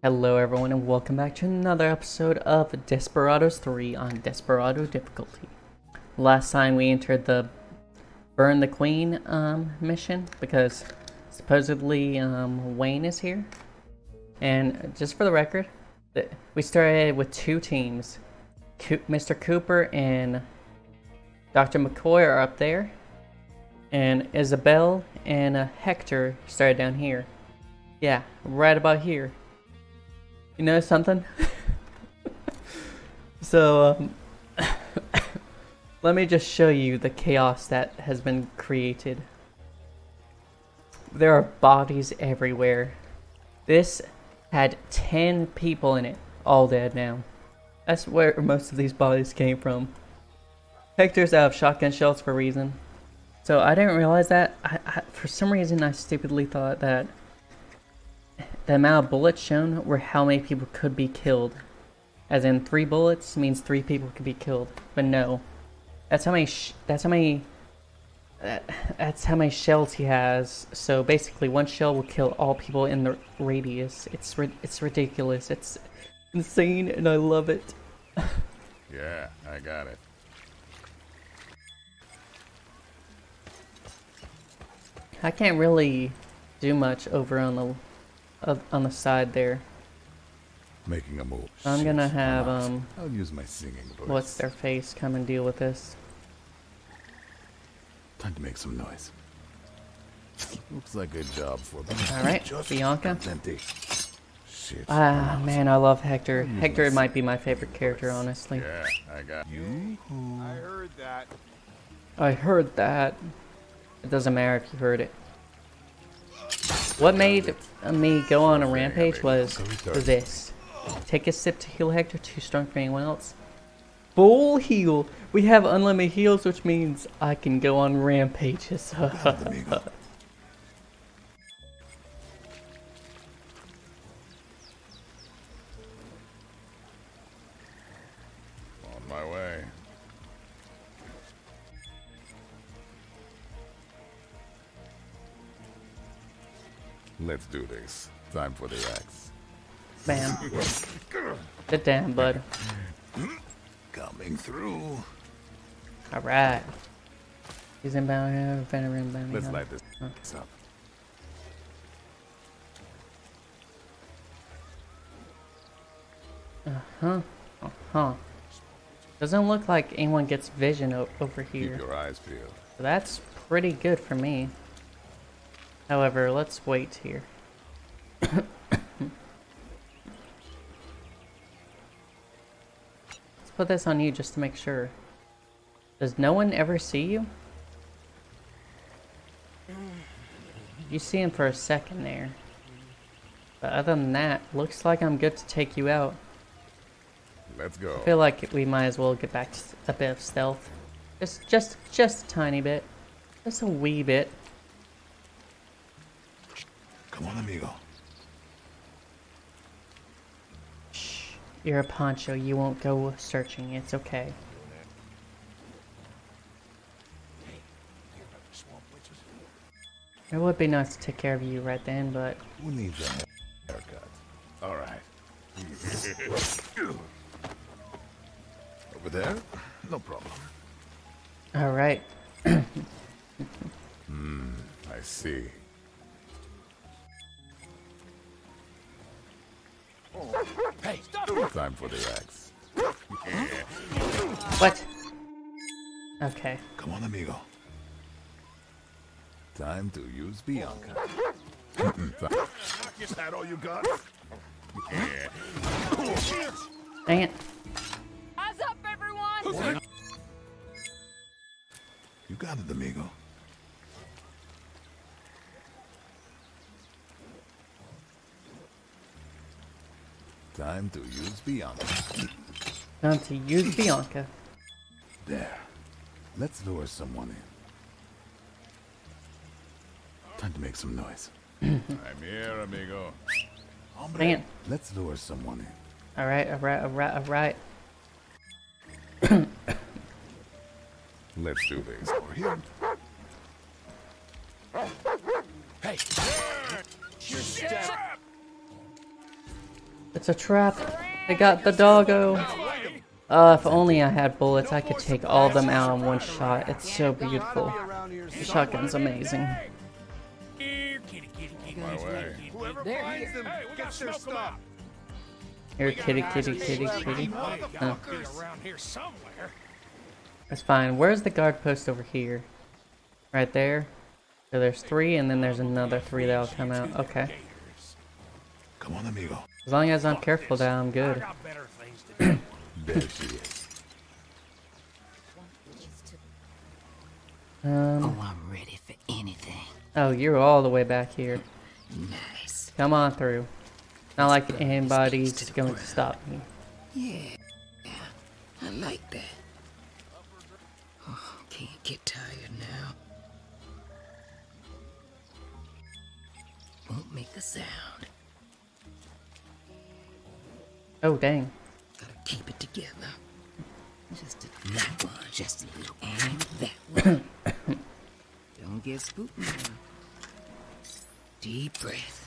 Hello everyone and welcome back to another episode of Desperados 3 on Desperado difficulty. Last time we entered the Burn the Queen um, mission because supposedly um, Wayne is here. And just for the record, we started with two teams. Co Mr. Cooper and Dr. McCoy are up there. And Isabel and uh, Hector started down here. Yeah, right about here. You know something? so, um, let me just show you the chaos that has been created. There are bodies everywhere. This had 10 people in it, all dead now. That's where most of these bodies came from. Hector's out of shotgun shells for a reason. So I didn't realize that. I, I, for some reason, I stupidly thought that the amount of bullets shown were how many people could be killed. As in, three bullets means three people could be killed. But no. That's how many, that's how many, uh, that's how many shells he has. So basically, one shell will kill all people in the radius. It's, it's ridiculous. It's insane, and I love it. yeah, I got it. I can't really do much over on the on the side there. Making a move. I'm gonna have um. I'll use my singing voice. What's their face? Come and deal with this. Time to make some noise. Looks like a job for them. All right, Just Bianca. Empty. Shit. Ah, man, I love Hector. Hector might be my favorite character, honestly. Yeah, I got you. I heard that. I heard that. It doesn't matter if you heard it. What made me go on a rampage was this. Take a sip to heal Hector, too strong for anyone else. Full heal! We have unlimited heals, which means I can go on rampages. Let's do this. Time for the axe. Bam. Sit down, bud. Coming through. Alright. He's inbound here, veteran bound Let's light this huh. up. Uh-huh. Uh-huh. Doesn't look like anyone gets vision over here. Keep your eyes peeled. So that's pretty good for me. However, let's wait here. let's put this on you just to make sure. Does no one ever see you? You see him for a second there. But other than that, looks like I'm good to take you out. Let's go. I feel like we might as well get back to a bit of stealth. Just, just, just a tiny bit. Just a wee bit. Come on, amigo. Shh. You're a poncho. You won't go searching. It's okay. It would be nice to take care of you right then, but... Who needs a haircut? Alright. Over there? No problem. Alright. Hmm, I see. Hey, stop! Time for the axe. What? Okay. Come on, amigo. Time to use Bianca. Is that all you got? Dang it. Eyes up, everyone! You got it, amigo. Time to use Bianca. Time to use Bianca. There. Let's lure someone in. Time to make some noise. I'm here, amigo. Dang it. Let's lure someone in. Alright, alright, alright, alright. Let's do this. Over here. Hey! It's a trap. I got the doggo. Uh, if only I had bullets, I could take all of them out in one shot. It's so beautiful. The shotgun's amazing. Here, kitty, kitty, kitty. Kitty. That's fine. Where's the guard post over here? Right there. So there's three, and then there's another three that'll come out. Okay. Come on, amigo. As long as I'm careful, that I'm good. got better things to do. There she is. Um. Oh, I'm ready for anything. Oh, you're all the way back here. Nice. Come on through. Not like anybody's the going to stop me. Yeah. I like that. Oh, can't get tired now. Won't make a sound. Oh, dang. Gotta keep it together. Just a, that one, just a little, and that one. Don't get spooked now. Deep breath.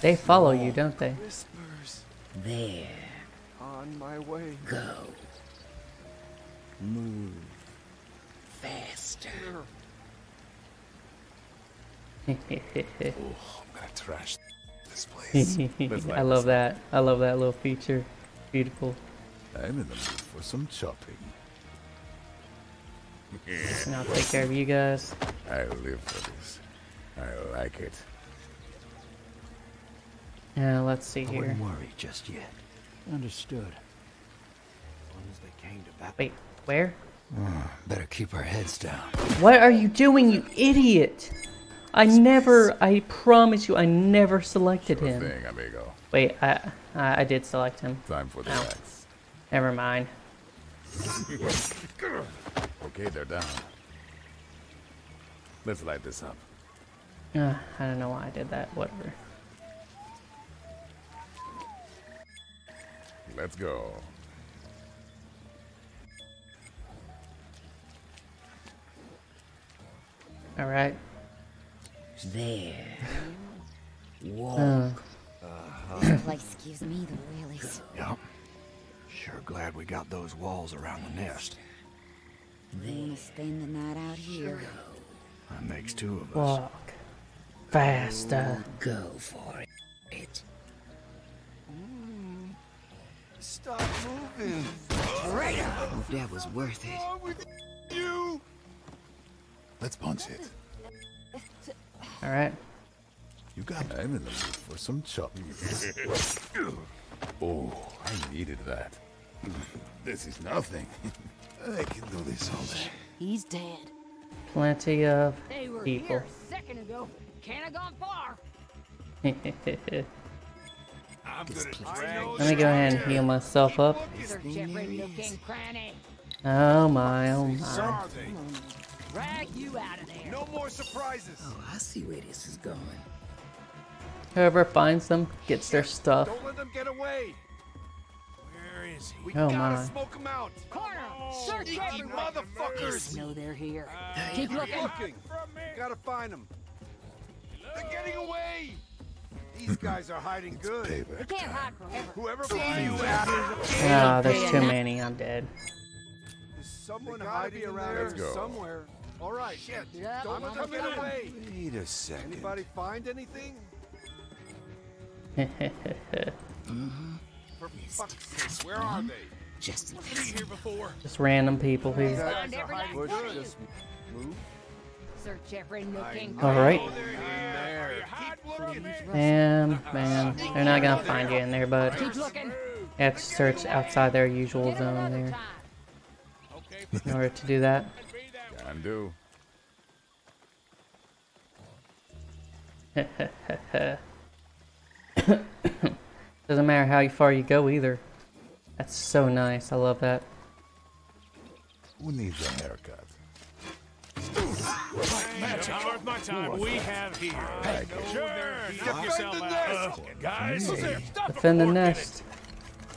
They follow you, don't they? Whispers There. on my way. Go. Move. Faster. Oh, I'm gonna trash this place. I love that. I love that little feature. Beautiful. I'm in the mood for some chopping. And I'll take care of you guys. I live for this. I like it. Uh, let's see I here. wouldn't worry just yet. Understood. As long as they came to bat. Wait, where? Better keep our heads down. What are you doing, you idiot? I never, I promise you, I never selected Sure him. thing, amigo. Wait, I, I, I did select him. Time for the axe. Never mind. Okay, they're down. Let's light this up. Uh, I don't know why I did that. Whatever. Let's go. All right. There. Walk. Uh, place gives me the willies. Yep. Sure glad we got those walls around the nest. They Wanna spend the night out here? That makes two of us. walk faster. Go for it. Stop moving. Hope that was worth it. Wrong with you? Let's punch it. All right. You got I'm in the mood for some chopping. oh, I needed that. This is nothing. I can do this all day. He's dead. Plenty of They were people. here a second ago. Can't have gone far. Let I'm gonna place me go ahead and heal myself up. Search every nook and cranny. Oh my, oh my. Are they? Drag you out of there. No more surprises. Oh, I see where this is going. Whoever finds them gets their stuff. Don't let them get away. Where is he? We Oh, gotta my. smoke them out. Corner! Search You everywhere. motherfuckers. know they're here. Keep Keep looking. looking. Gotta find them. They're getting away. These guys are hiding good. They can't time. hide forever. Whoever finds out, Ah, there's too many. I'm dead. is someone hiding around here Let's go. somewhere. All right. Shit. Yeah, Don't I'm get coming. away. Wait a second. Anybody find anything? For fuck's sake, where are they? Just in Been case. here before. Just random people here. Find every last Push, one of you. just move. Search every nook and All right. In there. Keep. Man, man, they're not gonna find you in there, bud. Keep. You have to search outside their usual zone there in order to do that. Can do. Doesn't matter how far you go either. That's so nice. I love that. Who needs a haircut? It's not worth my time. We have here. Sure, knock yourself the out. Uh, guys, stop Defend the before I get nest.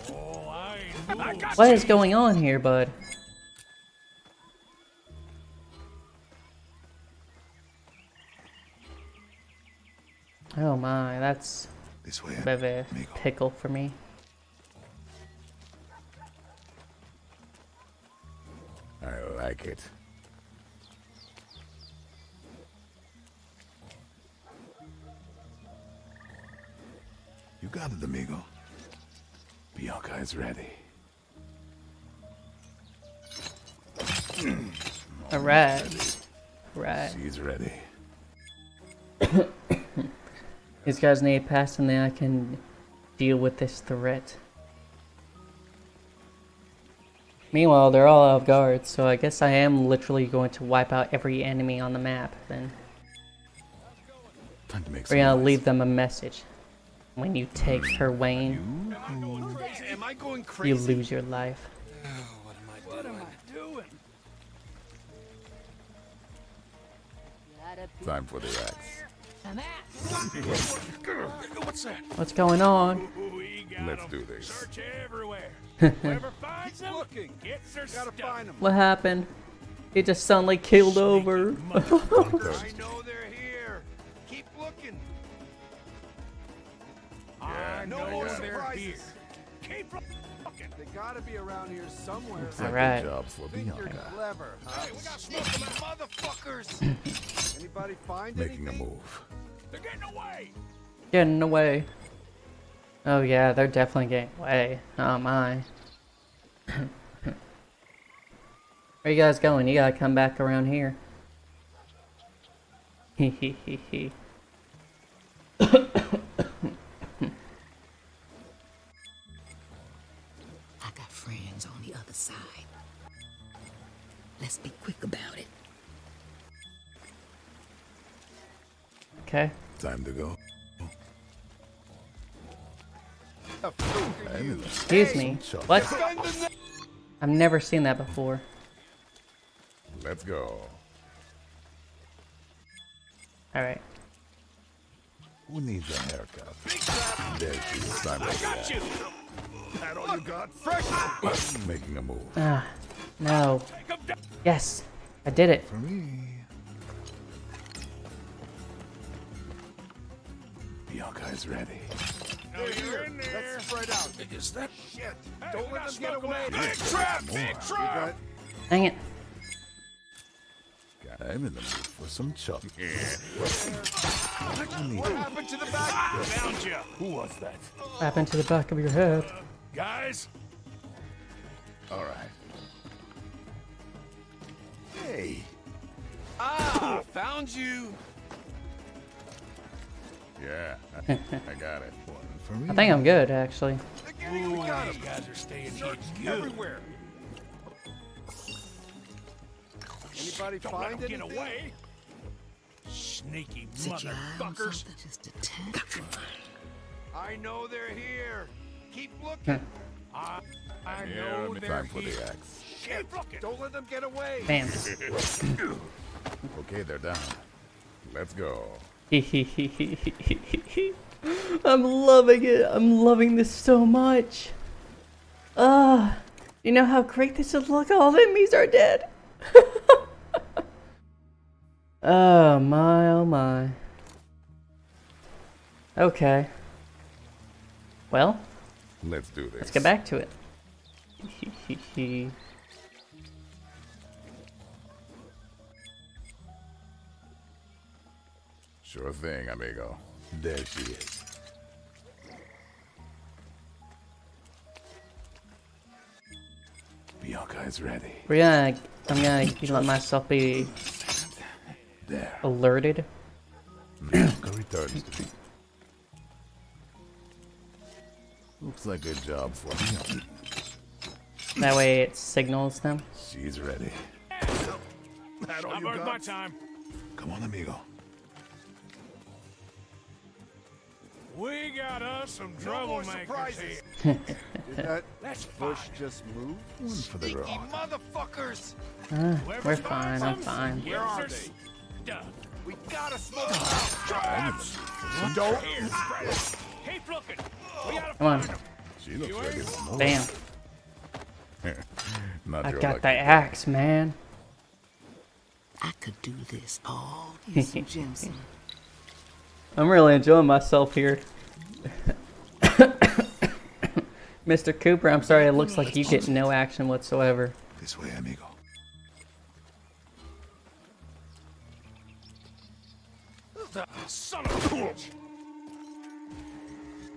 it. Oh, I, I got What you. is going on here, bud? Oh my, that's This way, bit of a amigo. pickle for me. I like it. You got it, amigo. Bianca is ready. Alright. Right. She's ready. These guys need pass and then I can deal with this threat. Meanwhile, they're all out of guard, so I guess I am literally going to wipe out every enemy on the map then. Time to make We're gonna noise. leave them a message. When you take her Wayne, Am I going you lose your life. Oh, what am I doing? Gotta be Time for the axe. Some ass. What's that? What's going on? Let's do this. Search everywhere. Finds them looking. gets their Gotta stuff. find them. What happened? He just suddenly killed over. Motherfuckers. I know they're here. Keep looking. I No know more they're surprises. Here. Keep looking. They gotta be around here somewhere. Looks like Alright. a job for Think you're clever, huh? Hey, we got smoke in that Motherfuckers! Anybody find Making a move. They're getting away. Getting away. Oh yeah, they're definitely getting away. Oh my. Where you guys going? You gotta come back around here. Hee hee hee hee. Okay. Time to go. The fuck are you? Excuse me. What? Defend the ne- I've never seen that before. Let's go. Alright. Who needs a haircut? There she is. Time for the Got you. That all you got? Fresh. Making a move. Ah. No. Take 'em down. Yes. I did it. For me. Bianca is ready. No, you're in there. Let's spread out. Is that Shit! Hey, Don't let got them get smoke away. Big trap! Big You trap! got Dang it. I'm in the mood for some chop. what happened to the back? Found you. Who was that? What happened to the back of your head? Guys, All right. Hey. Ah, found you. Yeah, I, I got it. For me. I think I'm good, actually. They're getting, you guys are staying here. Everywhere. Anybody Don't let find 'em get away. Sneaky Set your eye on motherfuckers. just. I know they're here. Keep looking. I, I Yeah, know me they're time for here. the axe. Keep looking. Don't let them get away. Bam. Okay, they're down. Let's go. I'm loving it. I'm loving this so much. Ah, you know how great this is? Look, all the enemies are dead. oh my, oh my. Okay. Well, Let's do this. let's get back to it. Sure thing, amigo. There she is. Bianca is ready. We're gonna, I'm gonna let myself be There. alerted. Bianca returns to me. Looks like a job for me. That way it signals them. She's ready. I've earned my time. Come on, amigo. We got us some No troublemakers here. Did that That's bush fine. just move? One for the Sneaky road. motherfuckers! Uh, Whoever we're fine, I'm fine. Where are they? We gotta smoke them. Traps. Don't. Here, spread it. Keep looking. We gotta Come on. She looks You ready ain't? to smoke. Bam. Not I got the day. axe, man. I could do this all. Here's some Jimson. I'm really enjoying myself here. Mr. Cooper, I'm sorry, it looks like you get no action whatsoever. This way, amigo. Son of a bitch!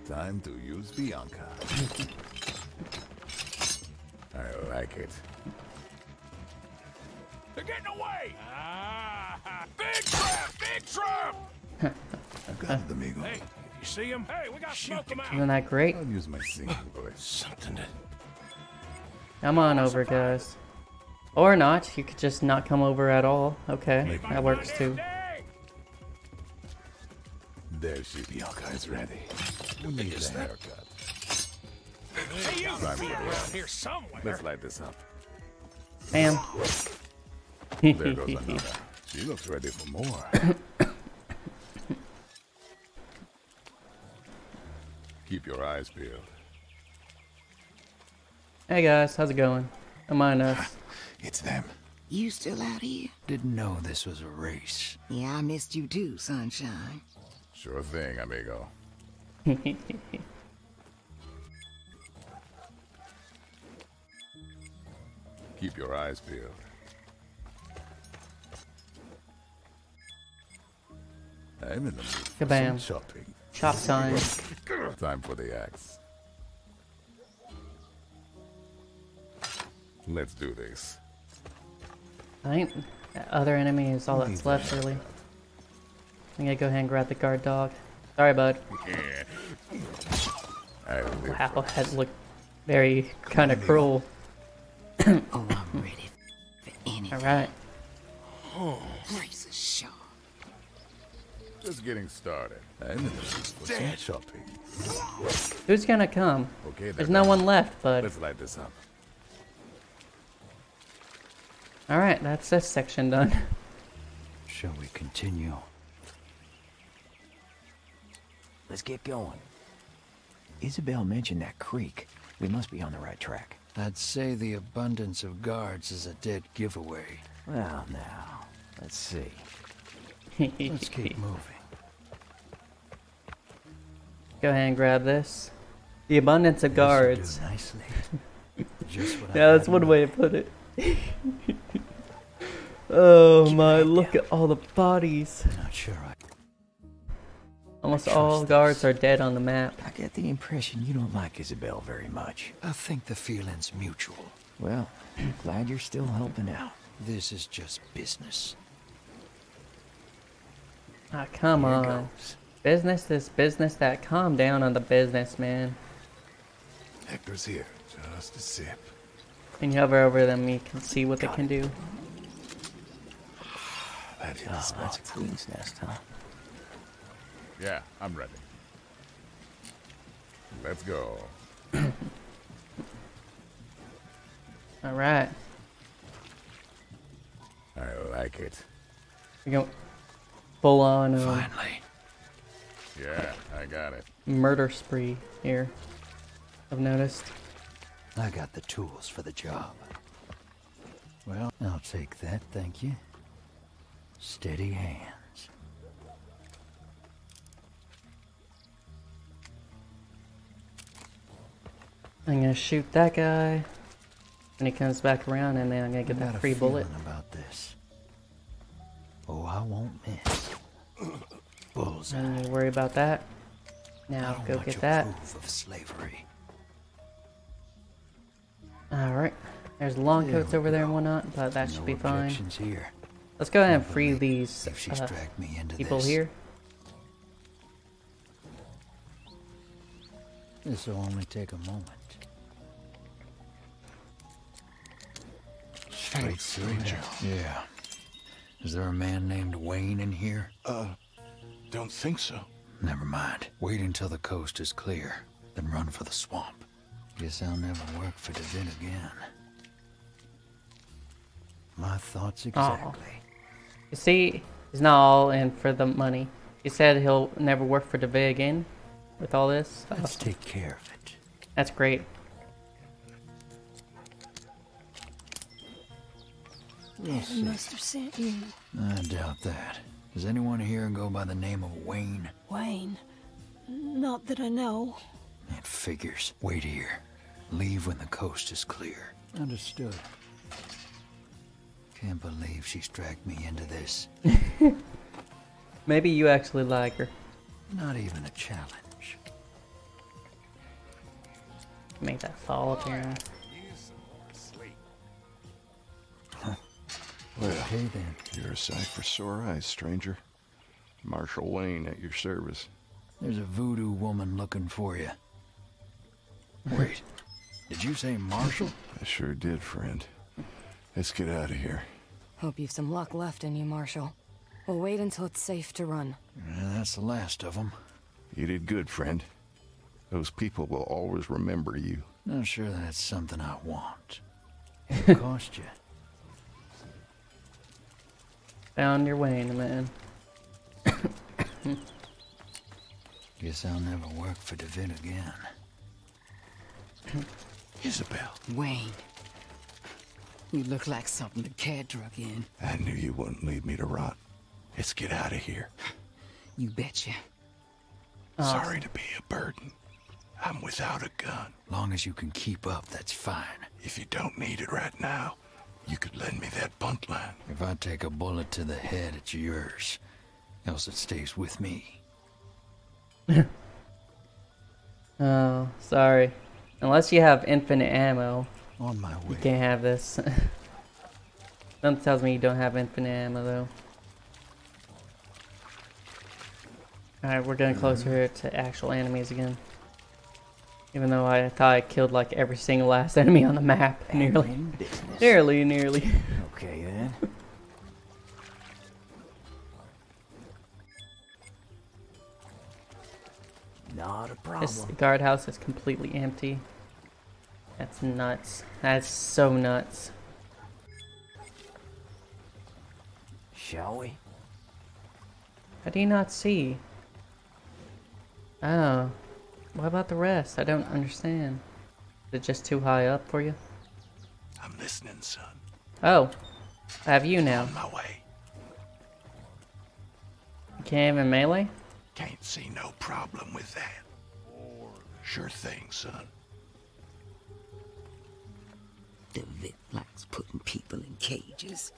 Time to use Bianca. I like it. They're getting away! Ah, big trap! Big trap! Got it, amigo. Hey, you see him? Hey, we got to smoke him out. Isn't that great? I'll use my singing voice. Something to... Come on over, guys. Or not, you could just not come over at all. Okay, that works too. There she Bianca is ready. We need a haircut. Hey, you be for around this. here somewhere. Let's light this up. Bam. There goes another. She looks ready for more. Keep your eyes peeled. hey guys, how's it going? Am I us? It's them. You still out here? Didn't know this was a race. Yeah, I missed you too, sunshine. Sure thing, amigo. Keep your eyes peeled. I'm in the mood for some shopping. Chop time. Time for the axe. Let's do this. I think that other enemy is all that's left, really. I'm gonna go ahead and grab the guard dog. Sorry, bud. I live Wow, that looked very kind of cruel. Oh, I'm ready for anything. Alright. Oh, Razor sharp. Just getting started. I'm in the mood shopping. Who's gonna come? Okay, There's no uh, one left, bud. Let's light this up. Alright, that's this section done. Shall we continue? Let's get going. Isabel mentioned that creek. We must be on the right track. I'd say the abundance of guards is a dead giveaway. Well, now, let's see. Let's keep moving. Go ahead and grab this. The abundance of guards. nicely. Just what I Yeah, that's one way to put it. oh my, look at all the bodies. Not sure I. Almost I all trust guards are dead on the map. I get the impression you don't like Isabel very much. I think the feeling's mutual. Well, glad you're still helping out. This is just business. Ah, come Here on. goes. Business this business that calm down on the business, man. Hector's here. Just a sip. When you hover over them, you can see what they can it. do. That is Oh, that's spot. a queen's nest, huh? Yeah, I'm ready. Let's go. Alright. I like it. We go full on uh, Finally. Yeah, I got it. murder spree here. I've noticed. I got the tools for the job. Well, I'll take that, thank you. Steady hands. I'm gonna shoot that guy when he comes back around, and then I'm gonna get I that got a free bullet. feeling about this. Oh, I won't miss. Bullseye. Don't you worry about that. Now go get that. of slavery. Alright. There's long coats we over there and whatnot, but that no should be fine. here. Let's go ahead and free these If she's uh, dragged me into people this. here. This will only take a moment. Straight stranger. Yeah. Is there a man named Wayne in here? Uh, don't think so. Never mind. Wait until the coast is clear, then run for the swamp. Guess I'll never work for DeVitt again. My thoughts oh. exactly. Oh. You see, he's not all in for the money. He said he'll never work for DeVay again with all this. Oh, Let's take care of it. that's great. We'll see. Must have sent you, I doubt that. Does anyone here go by the name of Wayne? Wayne. Not that I know. It figures. Wait here. Leave when the coast is clear. Understood. Can't believe she's dragged me into this. Maybe you actually like her. Not even a challenge. Make that fall Well, Okay then. you're a sight for sore eyes, stranger. Marshal Wayne at your service. There's a voodoo woman looking for you. Wait. Did you say Marshall? I sure did, friend. Let's get out of here. Hope you've some luck left in you, Marshal. We'll wait until it's safe to run. Yeah, that's the last of them. You did good, friend. Those people will always remember you. Not sure that's something I want. It'll cost you. Found your Wayne, man. Guess I'll never work for DeVitt again. Isabel, Wayne. You look like something the cat drug in. I knew you wouldn't leave me to rot. Let's get out of here. You betcha. Sorry to be a burden. I'm without a gun. Long as you can keep up, that's fine. If you don't need it right now, you could lend me that Buntline. If I take a bullet to the head, it's yours. Else it stays with me. Oh, sorry. Unless you have infinite ammo, On my way. you can't have this. Something tells me you don't have infinite ammo, though. Alright, we're getting closer here to actual enemies again. Even though I thought I killed like every single last enemy on the map. Nearly. In. Nearly, nearly. Okay then. Not a problem. This guardhouse is completely empty. That's nuts. That's so nuts. Shall we? How do you not see? Oh. What about the rest? I don't understand. Is it just too high up for you? I'm listening, son. Oh. I have you now. On my way. You can't even melee? Can't see no problem with that. Sure thing, son. DeVitt likes putting people in cages.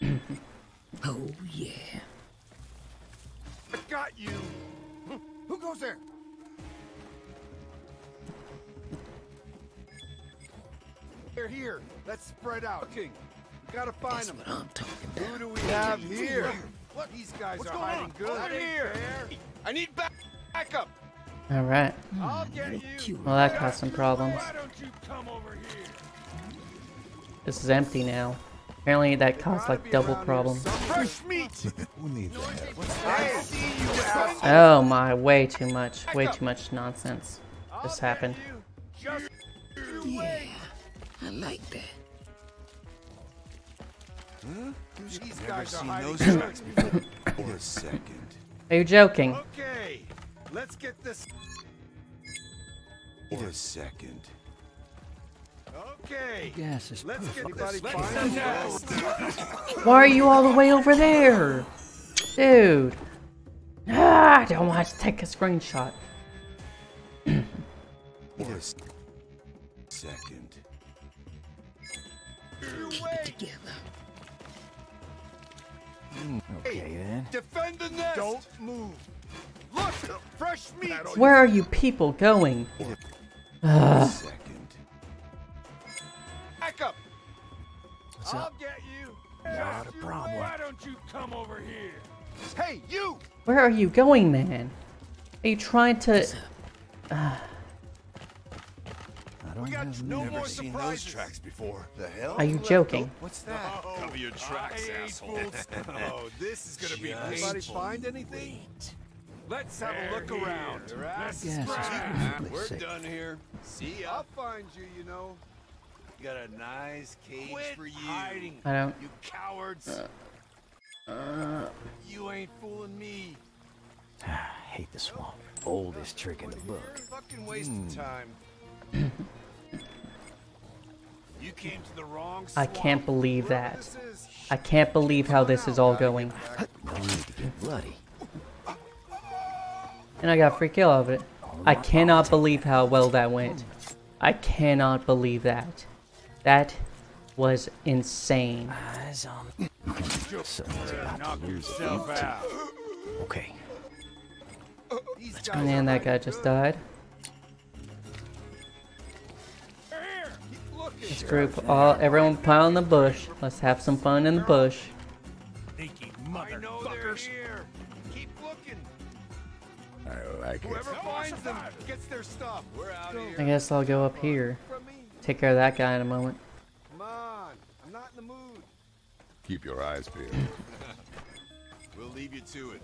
oh, yeah. I got you. Who goes there? They're here. Let's spread out. King, we gotta find That's them. what I'm talking about. Who do we have here? What? These guys are hiding good. Over here. I need back backup. Alright. I'll get you. Well, that caused some problems. Why don't you come over here? This is empty now. Apparently that caused like double problems. Fresh meat. We'll need that. I see you, asshole. Oh my, way too much. Way too much nonsense. This happened. Yeah, I like that. these guys are hiding good. For a second. Are you joking? Okay, let's get this. For a second. Okay. Gas is Let's get perfect. anybody find us. Why are you all the way over there? Dude. Ah, I don't want to take a screenshot. For second. Keep it together. Okay then. Defend the nest. Don't move. Look, fresh meat. Where are you people going? Ugh. Second. Back up. What's I'll up? get you. Not a problem. Why don't you come over here? Hey, you! Where are you going, man? Are you trying to... Uh, I don't We got have no many. more surprises. before. The hell? Are you joking? What's that? Cover your tracks, I asshole. Oh, this is gonna be Just Anybody find anything? Let's have a look around. Let's Gas is scrap. perfectly We're safe. done here. See ya. I'll find you, you know. Got a nice cage for you. hiding, I don't... you cowards. Uh, you ain't fooling me. I hate the swamp. Oldest trick in the You're book. fucking wasting hmm. time. you came to the wrong I can't believe that. I can't believe how this is all going. No need to get bloody. And I got a free kill of it. I cannot believe how well that went. I cannot believe that. That was insane. Eyes on. Someone's about Knock to lose yourself it. out. Okay. These And are that guy just died. Keep looking. This group, all everyone pile in the bush. Let's have some fun in the bush. I know they're here. I like it. Whoever finds them gets their stuff. We're out of I guess I'll go up here. From me. Take care of that guy in a moment. Come on. I'm not in the mood. Keep your eyes peeled. We'll leave you to it.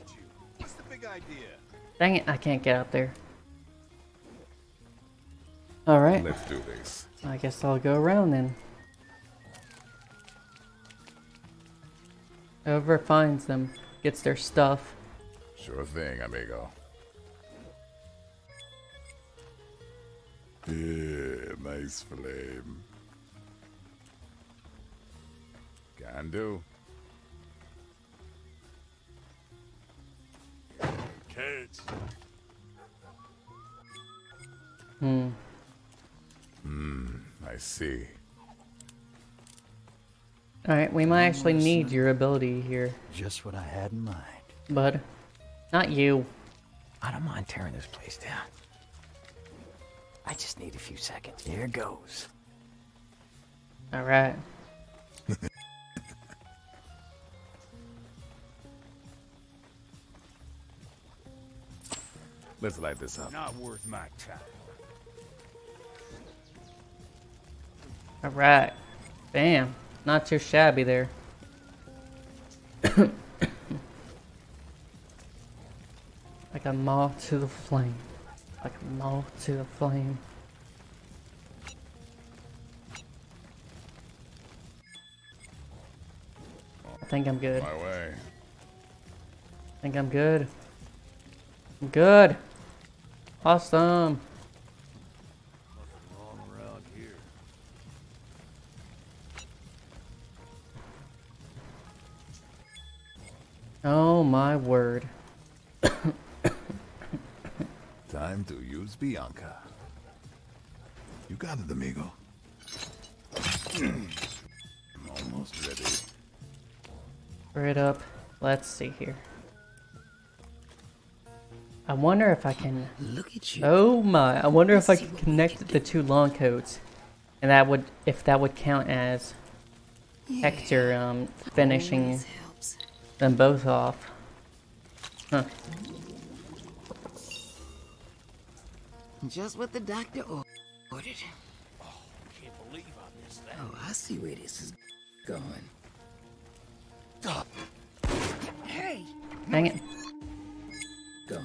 What's the big idea? Dang it, I can't get up there. Alright, Let's do this. I guess I'll go around then. Whoever finds them gets their stuff. Sure thing, amigo. Yeah, nice flame. Can do. Kids. Hmm. I see. Alright, we might actually need your ability here, Just what I had in mind. bud. Not you. I don't mind tearing this place down. I just need a few seconds. Here goes. Alright. Let's light this up. Not worth my time. Alright. Bam. Not too shabby there. like a moth to the flame. Like a moth to the flame. I think I'm good. My way. I think I'm good. I'm good. Awesome. Wrong around here. Oh my word. Time to use Bianca. You got it, amigo. I'm almost ready. Right up. Let's see here. I wonder if I can. Look at you. Oh my! I wonder if I can connect the two long coats, and that would, if that would count as Hector um finishing them both off. Huh. Just what the doctor or- ordered. Can't believe I missed that. Oh, I see where this is going. Stop. Hey, Dang it! going.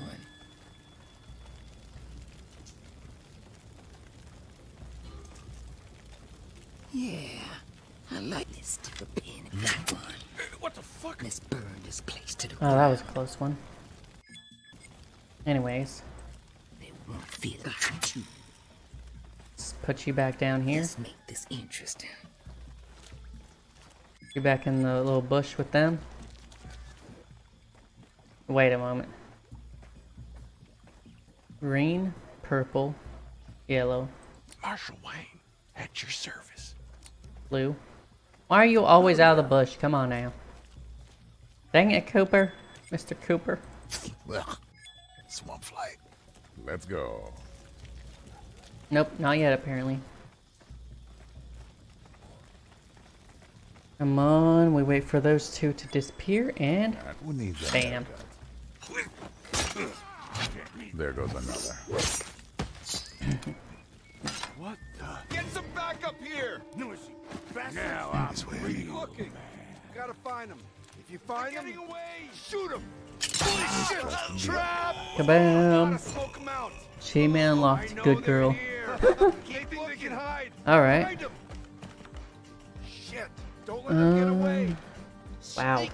Yeah, I like this stick of pin in that one. What the fuck? Let's burn this place to the Oh, that was a close one. Anyways, Won't feel you. let's put you back down here. Let's make this interesting. You back in the little bush with them. Wait a moment. Green, purple, yellow, Marshal Wayne, at your service. blue. Why are you always out of the bush? Come on now. Dang it, Cooper. Mr. Cooper. Ugh. Swamp flight. Let's go. Nope, not yet, apparently. Come on, we wait for those two to disappear, and Who needs that? bam. There goes another. What the? Get some backup here. No, Now I'm This way, Keep amigo. Gotta find them. If you find them, away. Shoot them. Holy shit! Trap! Kabam! Gotta smoke 'em out. Achievement I unlocked. know Good girl. here. Keep think they can hide. Alright. Shit! Don't let them get away. Um, wow. It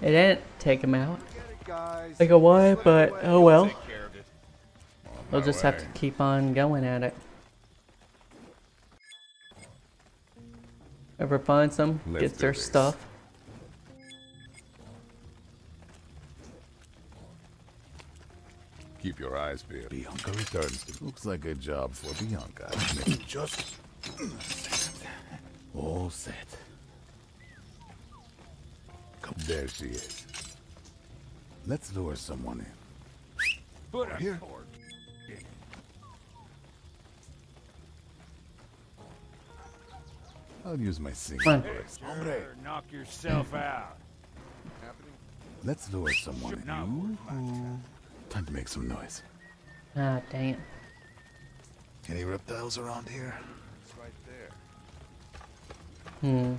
didn't take him out. Get it. Like a why, but oh well. Take care of it. We'll just have to keep on going at it. Ever find some, Let's gets their this. stuff. Keep your eyes peeled. Bianca returns. Looks like a job for Bianca. Just all set. Come there she is. Let's lure someone in. Put her Here. forward. I'll use my Come single on. voice. Sure, knock yourself out. Let's lure someone in. Not Ooh. Time to make some noise. Ah, dang it. Any reptiles around here? It's right there. Hmm.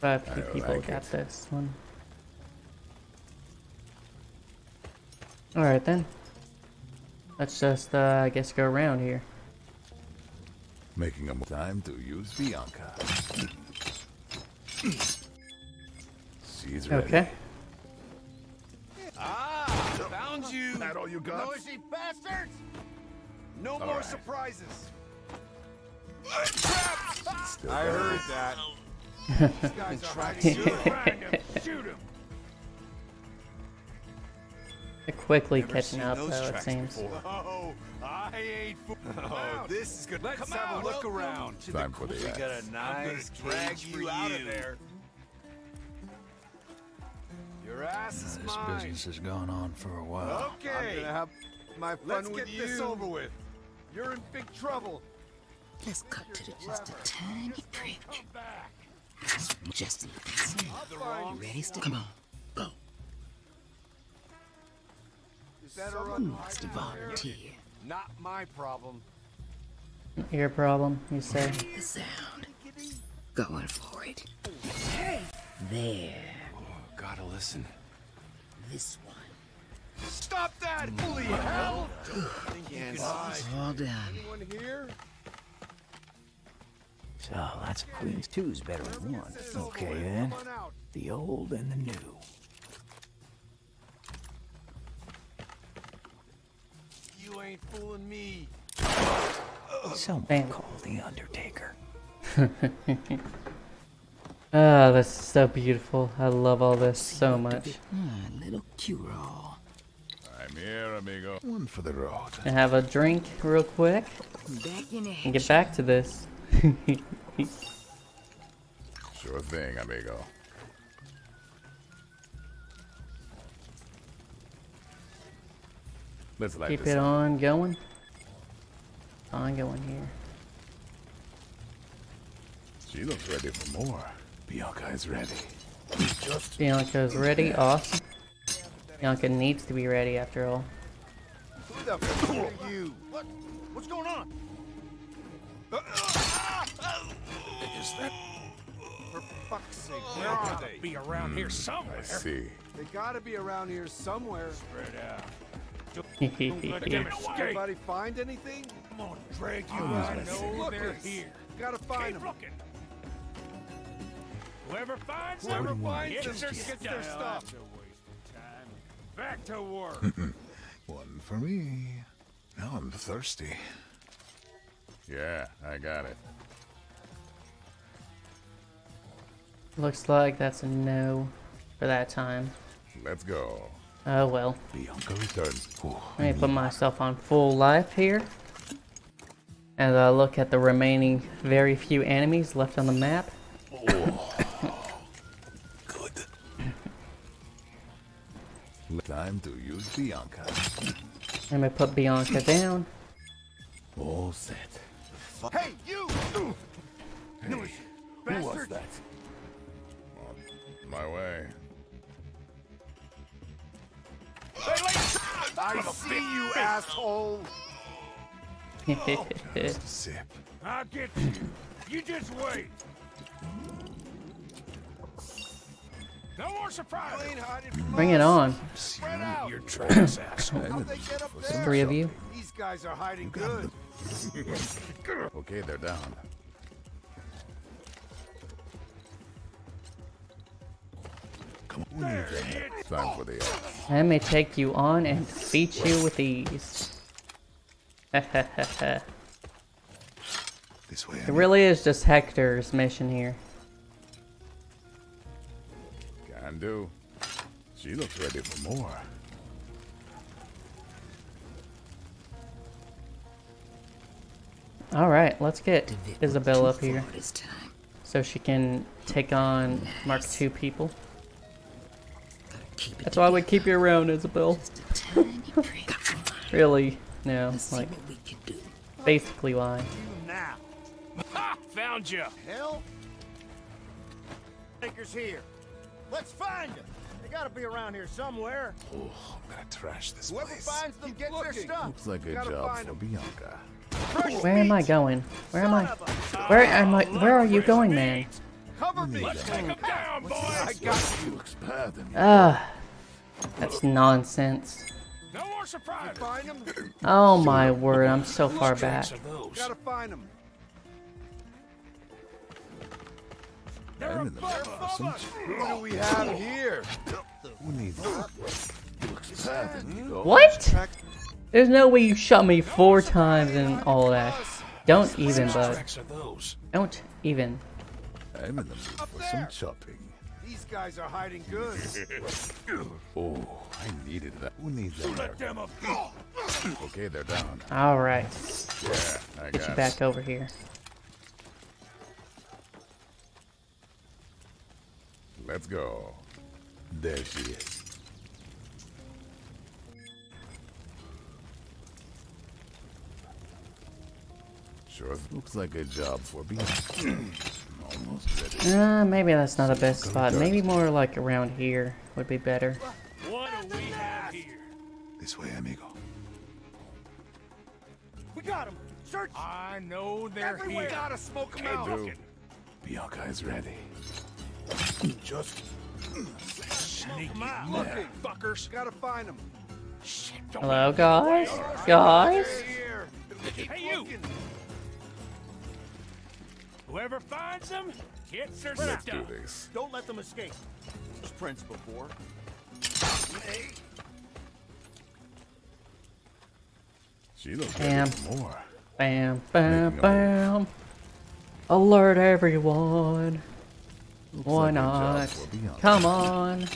But a few people like got it. this one. Alright then. Let's just, uh, I guess go around here. Making a mo- time to use Bianca. She's ready. Okay. You. That all you got? Noisy bastards. No more right. surprises. I heard that. These guys are hiding good. Find him. Shoot him. They're quickly Never catching up, those though, it seems. Oh, I ain't. Oh, this is good. Let's have a look around. Time for the We got a nice drag you out of there. Your ass is This mine. business has gone on for a while. Okay. I'm gonna have my fun Let's with get you. this over with. You're in big trouble. Let's cut to the just a tiny prick. Just a that's it. You ready, Steve? Come on, go. You better Who wants to volunteer? Not my problem. Ear problem, you say? The sound. Going for it. There. Gotta listen. This one. Stop that! Holy hell! Can't All done. Anyone here? So that's a Queens two's better than one. Okay then. Come on out. The old and the new. You ain't fooling me. Someone Bam. call the Undertaker. Ah, this is so beautiful. I love all this so much. Ah, little cure-all. I'm here, amigo. One for the road. And have a drink real quick Back in and get back to this. Sure thing, amigo. Let's light Keep this it up. on going. On going here. She looks ready for more. Bianca is ready. Just Bianca's ready. Awesome. Bianca needs to be ready after all. Who the f are you? What? What's going on? is that? For fuck's sake, oh, where are they? Be around here hmm. somewhere. I see. They gotta be around here somewhere. Spread out. Don't let them escape. Anybody find anything? I'm gonna drag you Oh, out. I I know they're here. Gotta find Keep them. looking. Whoever finds Whoever them, finds gets them their gets their stuff. That's a waste of time. Back to work. One for me. Now I'm thirsty. Yeah, I got it. Looks like that's a no for that time. Let's go. Oh well. Bianca returns. Ooh, Let me put myself on full life here. As I look at the remaining very few enemies left on the map. good. Time to use Bianca. Let me put Bianca down. All set. Hey, you! Hey, who was that? On my way. I see you, asshole! Just a sip. I'll get you. You just wait. No more You surprises. ain't hiding from Bring it on. Spread out. You're trash asshole. How'd they get up there? Three of you. These guys are hiding good. Okay, they're down. Come on, There you it can. Time for the axe. Let me take you on and defeat you with ease. it This way. It really is just Hector's mission here can do. She looks ready for more. All right, let's get Isabelle up here so she can take on. Mark II people. That's why we keep you around, Isabelle. really? No, like basically why. Found you. Hell. Taker's here. Let's find him. They gotta be around here somewhere. Oh, I'm gonna trash this Whoever place. finds them gets their stuff. Looks like a Gotta job find for 'em. Bianca. Fresh Where am I going? Where am I? Where am I? Where are you going, man? Cover me. Let's take him down, I got you. Looks bad. and- Ah, that's nonsense. No more surprises. Find him. Oh my word, I'm so far back. Tracks of those. Gotta find him. They're in the above middle of us. some Who do we have here? Who needs that? Looks bad. and you go. What? There's no way you shot me four times and all that. Don't even, bud. Tracks. Don't even. I'm in the mood for some chopping. These guys are hiding goods. Oh, I needed that. Who needs that? Let them up. Okay, they're down. All right, Yeah, I get got you back over here. Let's go. There she is. Sure looks like a job for Bianca. Almost ready. Uh, maybe that's not the best spot. Maybe more like around here would be better. What do we have here? This way, amigo. We got him. Search I know they're everywhere. here. Gotta smoke him out. Bianca is ready. Just Sneaky out. motherfuckers. Gotta find him. Shit, Hello, guys? Guys? Hey, you. Whoever finds them gets their let's Do this. Don't let them escape. There's prints before. Hey. She looks Damn. more. Bam, bam, Making bam. Alert everyone. Why like not? Come on.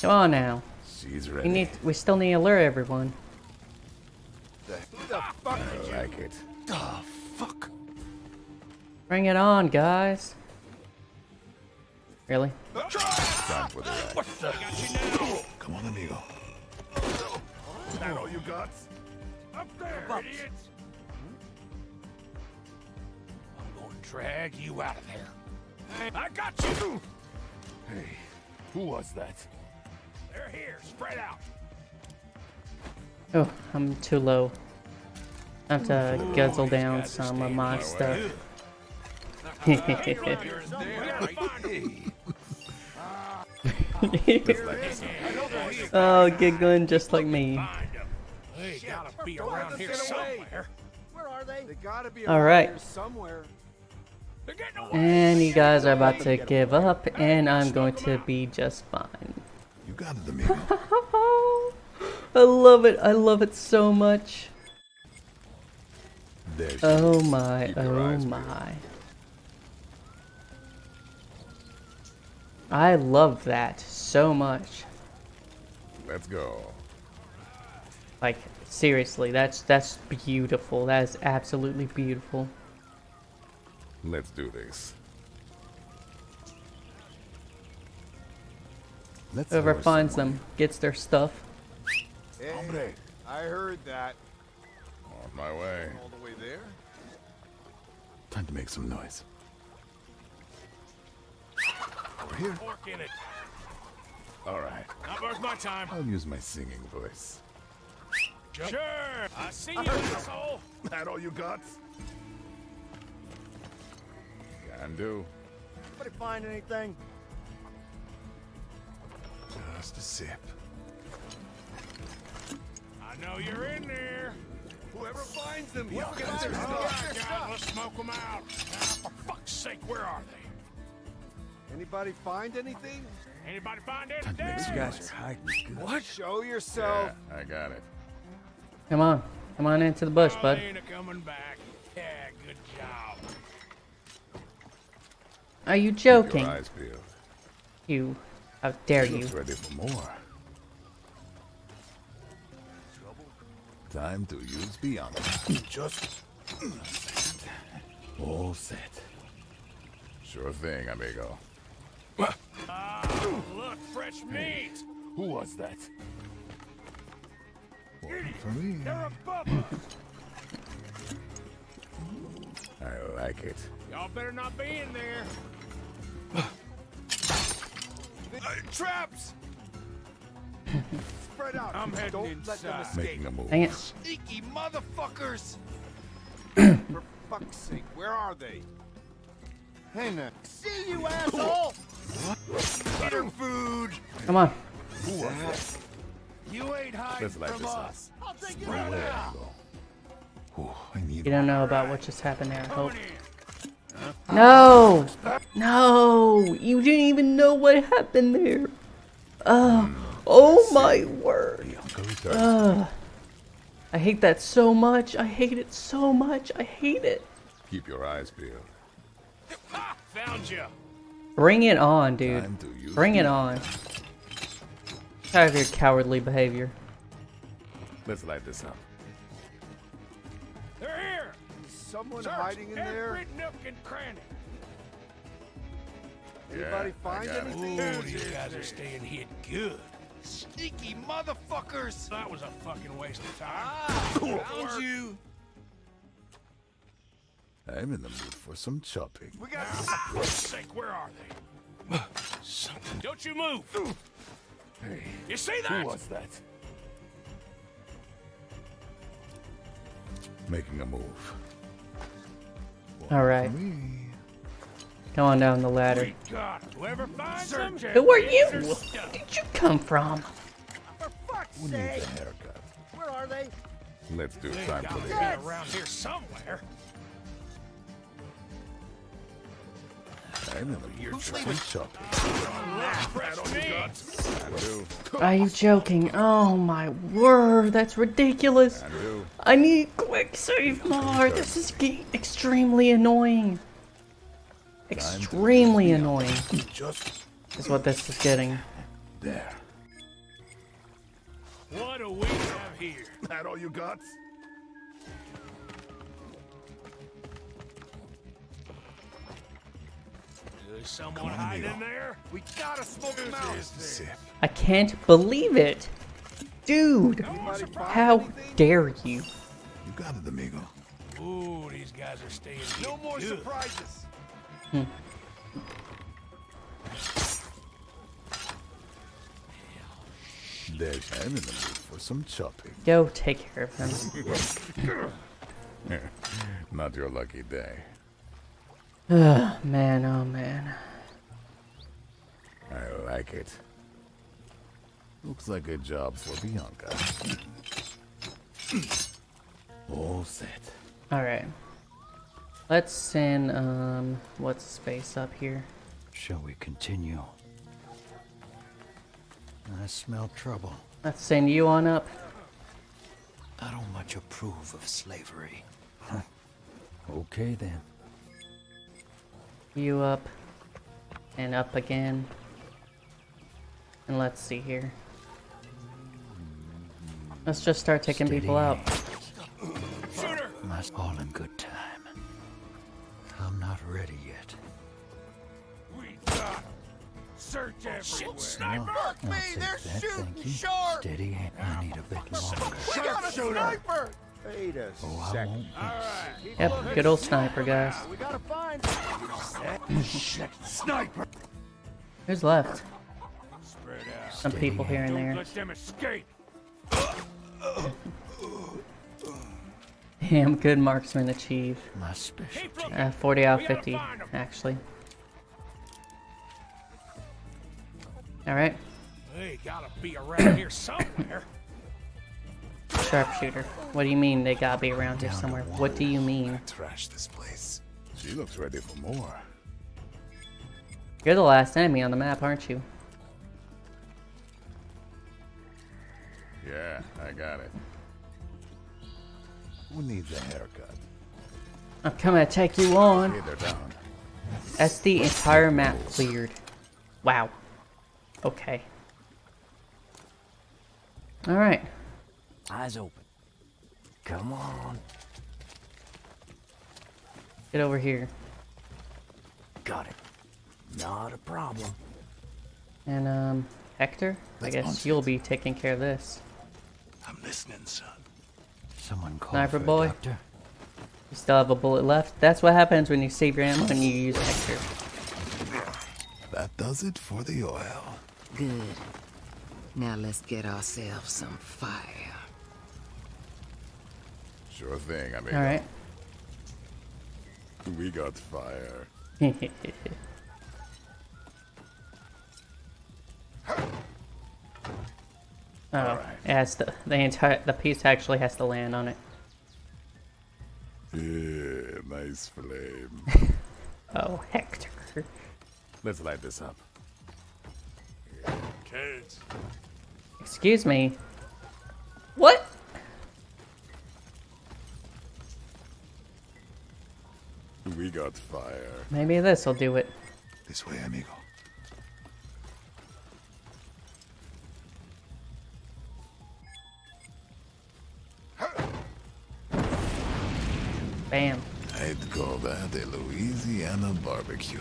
Come on now. She's We ready. need. We still need to lure everyone. Who the fuck did I like it. Ah, fuck. Bring it on, guys. Really? Time for the ride. Come on, amigo. that all you got? Up there, idiots. I'm going to drag you out of there. I got you. Hey, who was that? They're here. Spread out. Oh, I'm too low. I have to guzzle down some of my my stuff. You're there. We gotta find them. oh, giggling just like me. Find them. They gotta be Don't let around them here get away. somewhere. Where are they? They gotta be All around right. And you guys are about to give up, and I'm going to be just fine. You got it, amigo. I love it. I love it so much. Oh my, oh my. I love that so much. Let's go. Like seriously, that's that's beautiful. That is absolutely beautiful. Let's do this. Let's Whoever finds someone. them gets their stuff. Hey, I heard that. On my way. All the way there? Time to make some noise. Over here. Pork in it. All right. Not worth my time. I'll use my singing voice. Sure. I see you, asshole. That all you got? Can do. Anybody find anything? Just a sip. I know you're in there. Whoever finds them, Yeah, gets that's their right. All stuff. guys, let's smoke them out. Now, for fuck's sake, where are they? Anybody find anything? Anybody find Time to make anything? some noise. hiding good. What? Show yourself. Yeah, I got it. Come on, come on into the bush, bud. Ain't coming back. Yeah, good job. Are you joking? eyes. You, how dare She you? looks ready for more. Time to use Bianca. Just All set. Sure thing, amigo. Ah, look, fresh meat. Who was that? For me. They're above us. I like it. Y'all better not be in there. Uh, traps! Spread out. I'm heading Don't let them escape. Making a move. Dang it. Sneaky motherfuckers! For fuck's sake, where are they? Hey now. See you, asshole! Eater food! Come on. Who was that? You ain't hiding Let's light from us. I'll take you Right right there now. you go. Oh, I need You don't know about what just happened there, I hope. Coming in. No! No! You didn't even know what happened there. Oh, oh my word. the. Ugh. I hate that so much. I hate it so much. I hate it. Keep your eyes peeled. Found you. Bring it on, dude. Time to use Bring it on. Out of your cowardly behavior. Let's light this up. Someone Search hiding in there? every nook and cranny. Anybody Yeah, I find got it. anything? Ooh, these guys are staying hid good. Sneaky motherfuckers! That was a fucking waste of time. Ah, found you! I'm in the mood for some chopping. We got For God's sake, where are they? Something. Don't you move. Hey, You see who that? was that? Making a move. One Alright. for. Come on down the ladder. We. Whoever finds them, Who are you? Where did you come from? For fuck's Who needs a haircut? Where are they? Let's do They time got for to be around here somewhere. I'm in the mood for some chopping. Fresh meat. I do. Are you joking? Oh my word, that's ridiculous. I need quick save more. This is getting extremely annoying. Extremely annoying Just is what this is getting. there. What do we have here? That all you got? Is someone hiding in there? We gotta smoke them out! I can't believe it. Dude, how dare you? You got it, amigo. Ooh, these guys are staying hid No more good. surprises! Hmm. There's I'm in the mood for some chopping. Go take care of him. Not your lucky day. Ugh, man, oh man. I like it. Looks like a job for Bianca. All set. Alright. Let's send, um, what's space up here? Shall we continue? I smell trouble. Let's send you on up. I don't much approve of slavery. okay then. You up. And up again. And let's see here. Let's just start taking Steady people out. Shooter! Must all in good time. I'm not ready yet. We got 'em. Search oh, everywhere. Sniper! I'll take that, thank you. Steady hand. I need a bit longer. We got a sniper! Wait a Oh, I second. won't miss. right. Yep, good old sniper, guys. We gotta find Sniper! Who's left? Spread out. Some people here and Don't there. let them escape. Damn, good marksman achieve. My special. Uh, 40 out of 50, actually. Alright, They gotta be around here somewhere. Sharpshooter. What do you mean they gotta be around here somewhere? What do you mean? Trash this place. She looks ready for more. You're the last enemy on the map, aren't you? Yeah, I got it. Who needs a haircut? I'm coming to take you on. Hey, they're down. That's the entire map cleared. Wow. Okay. Alright. Eyes open. Come on. Get over here. Got it. Not a problem. And, um, Hector? I Let's guess unzip. you'll be taking care of this. I'm listening, son. Someone call Sniper for a boy. doctor? You still have a bullet left. That's what happens when you save your ammo and you use Hector. That does it for the oil. Good. Now let's get ourselves some fire. Sure thing, I mean, Alright. We got fire. Oh, Alright. it has to, the entire the piece actually has to land on it. Yeah, nice flame. Oh, Hector. Let's light this up. Cage. Excuse me. What? We got fire. Maybe this will do it. This way, amigo. Bam. I'd call that a Louisiana barbecue.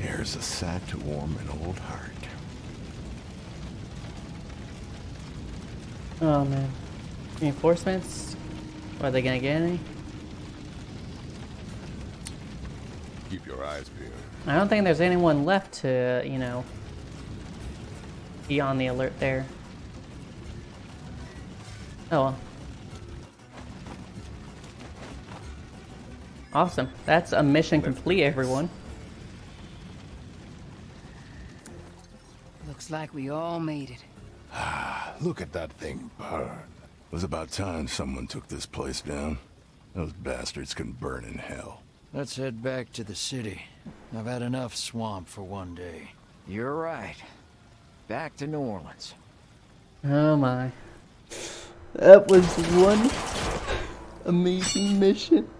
Here's a sack to warm an old heart. Oh man. Reinforcements? Are they gonna get any? Keep your eyes peeled. I don't think there's anyone left to, you know, be on the alert there. Oh well. Awesome. That's a mission complete, everyone. Looks like we all made it. Ah, look at that thing burn. It was about time someone took this place down. Those bastards can burn in hell. Let's head back to the city. I've had enough swamp for one day. You're right. Back to New Orleans. Oh my. That was one amazing mission.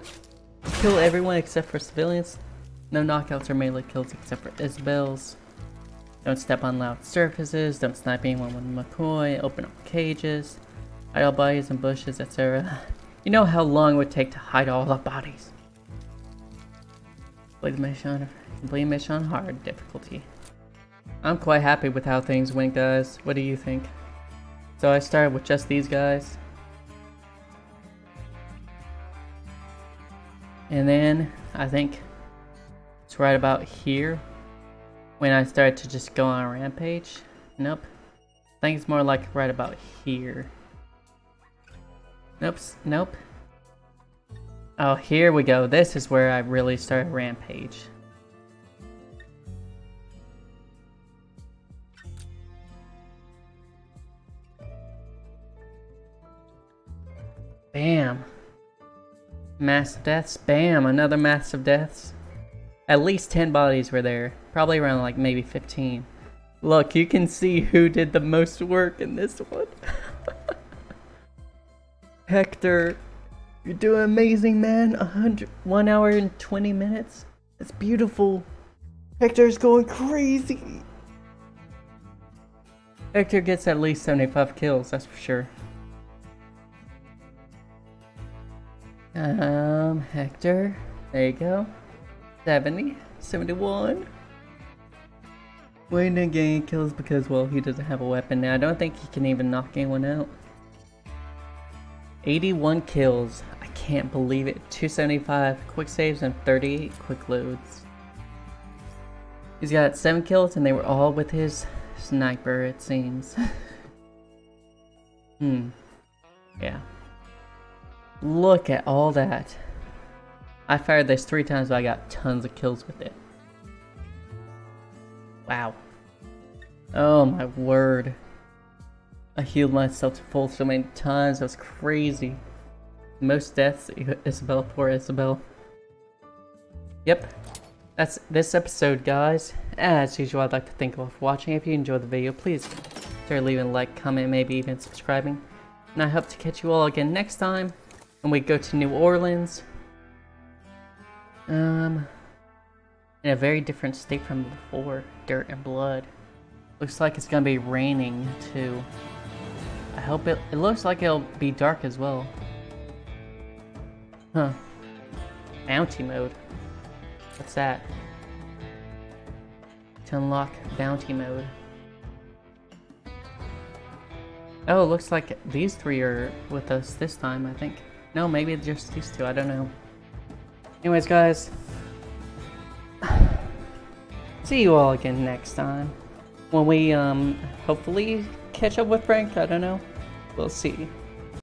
Kill everyone except for civilians. No knockouts or melee kills except for Isabelle's. Don't step on loud surfaces. Don't snipe anyone with McCoy. Open up cages. Hide all bodies in bushes, etc. You know how long it would take to hide all the bodies. Complete the mission. Complete mission on hard difficulty. I'm quite happy with how things went, guys. What do you think? So I started with just these guys. And then I think it's right about here when I started to just go on a rampage. Nope. I think it's more like right about here. Nope. Nope. Oh, here we go. This is where I really started rampage. Bam. Massive deaths. Bam. Another massive deaths. At least 10 bodies were there. Probably around like maybe 15. Look, you can see who did the most work in this one. Hector, you're doing amazing, man. A hundred, one hour and 20 minutes. That's beautiful. Hector's going crazy. Hector gets at least 75 kills, that's for sure. Um, Hector, there you go. 70, 71. Wayne didn't get any kills because, well, he doesn't have a weapon now. I don't think he can even knock anyone out. 81 kills. Can't believe it. 275 quick saves and 38 quick loads. He's got 7 kills and they were all with his sniper, it seems. hmm. Yeah. Look at all that. I fired this three times, but I got tons of kills with it. Wow. Oh my word. I healed myself to full so many times, that was crazy. Most deaths, Isabelle, poor Isabelle. Yep. That's this episode, guys. As usual, I'd like to thank you all for watching. If you enjoyed the video, please consider leaving a like, comment, maybe even subscribing. And I hope to catch you all again next time when we go to New Orleans. Um, in a very different state from before. Dirt and blood. Looks like it's gonna be raining too. I hope it. It looks like it'll be dark as well. Huh. Bounty mode. What's that? To unlock bounty mode. Oh, looks like these three are with us this time, I think. No, maybe just these two, I don't know. Anyways, guys. See you all again next time. When we, um, hopefully catch up with Frank, I don't know. We'll see.